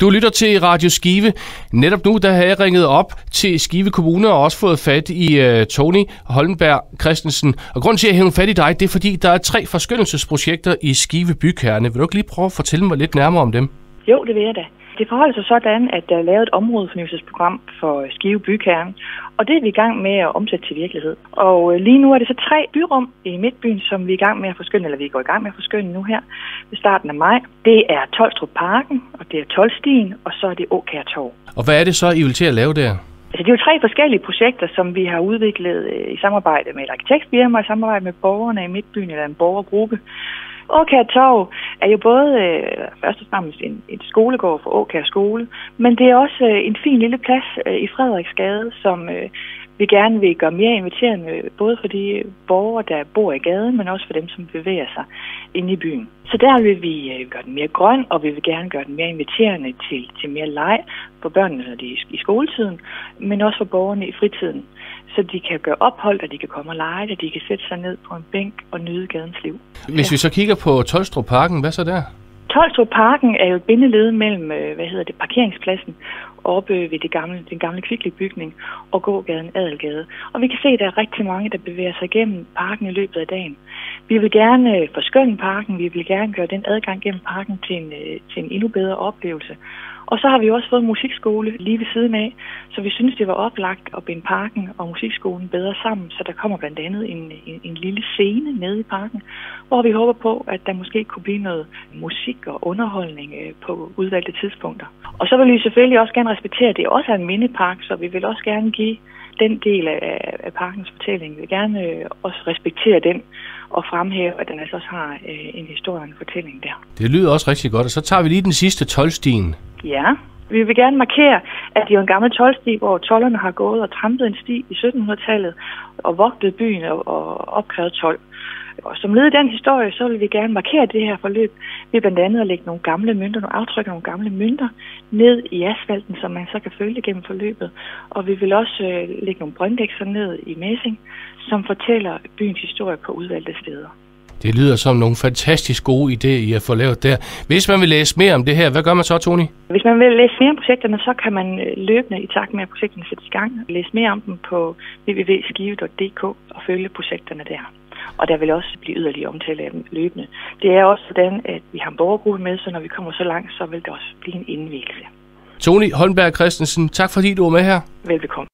Du lytter til Radio Skive. Netop nu der har jeg ringet op til Skive Kommune og også fået fat i uh, Tony Holmberg Christensen. Og grunden til, at jeg har fat i dig, det er fordi, der er tre forskyndelsesprojekter i Skive Bykerne. Vil du ikke lige prøve at fortælle mig lidt nærmere om dem? Jo, det vil jeg da. Det forholder sig sådan, at der er lavet et områdefornyelsesprogram for Skive Bykerne, og det er vi i gang med at omsætte til virkelighed. Og øh, lige nu er det så tre byrum i Midtbyen, som vi er i gang med at forskynde, eller vi går i gang med at forskynde nu her ved starten af maj. Det er Tolstrup Parken, og det er Tolstien, og så er det Åkær Torv. Og hvad er det så, I vil til at lave der? Altså, det er jo tre forskellige projekter, som vi har udviklet øh, i samarbejde med et arkitektfirma, i samarbejde med borgerne i Midtbyen, eller en borgergruppe. Åkær Torv er jo både øh, først og fremmest en, en skolegård for Åkær Skole, men det er også øh, en fin lille plads øh, i Frederiksgade, som øh, vi gerne vil gøre mere inviterende, både for de borgere, der bor i gaden, men også for dem, som bevæger sig inde i byen. Så der vil vi øh, gøre den mere grøn, og vi vil gerne gøre den mere inviterende til, til mere leg for børnene, når de er i skoletiden, men også for borgerne i fritiden så de kan gøre ophold, og de kan komme og lege, og de kan sætte sig ned på en bænk og nyde gadens liv. Hvis ja. vi så kigger på Tolstrup Parken, hvad så der? Tolstrup Parken er jo et bindeled mellem, øh, hvad hedder det, parkeringspladsen oppe ved det gamle, den gamle kvickly-bygning og gågaden Adelgade. Og vi kan se, at der er rigtig mange, der bevæger sig gennem parken i løbet af dagen. Vi vil gerne øh, forskønne parken, vi vil gerne gøre den adgang gennem parken til en, øh, til en endnu bedre oplevelse. Og så har vi også fået musikskole lige ved siden af, så vi synes, det var oplagt at binde parken og musikskolen bedre sammen, så der kommer blandt andet en, en, en lille scene nede i parken, hvor vi håber på, at der måske kunne blive noget musik og underholdning øh, på udvalgte tidspunkter. Og så vil vi selvfølgelig også gerne respektere, at det også er en mindepark, så vi vil også gerne give den del af, af parkens fortælling. Vi vil gerne øh, også respektere den og fremhæve, at den altså også har øh, en historie og en fortælling der. Det lyder også rigtig godt, og så tager vi lige den sidste tolvstien. Ja, vi vil gerne markere, at det er en gammel tolvsti, hvor tollerne har gået og trampet en sti i 1700-tallet og vogtet byen og, og opkrævet tolv. Og som led i den historie, så vil vi gerne markere det her forløb ved blandt andet at lægge nogle gamle mønter, nogle aftryk af nogle gamle mønter ned i asfalten, som man så kan følge gennem forløbet. Og vi vil også øh, lægge nogle brøndækser ned i messing, som fortæller byens historie på udvalgte steder. Det lyder som nogle fantastisk gode idéer, I har fået lavet der. Hvis man vil læse mere om det her, hvad gør man så, Tony? Hvis man vil læse mere om projekterne, så kan man øh, løbende i takt med, at projekterne sættes i gang, læse mere om dem på www.skive.dk og følge projekterne der. Og der vil også blive yderligere omtale af dem løbende. Det er også sådan, at vi har en borgergruppe med, så når vi kommer så langt, så vil det også blive en indvielse. Tony Holmberg Christensen, tak fordi du var med her. Velbekomme.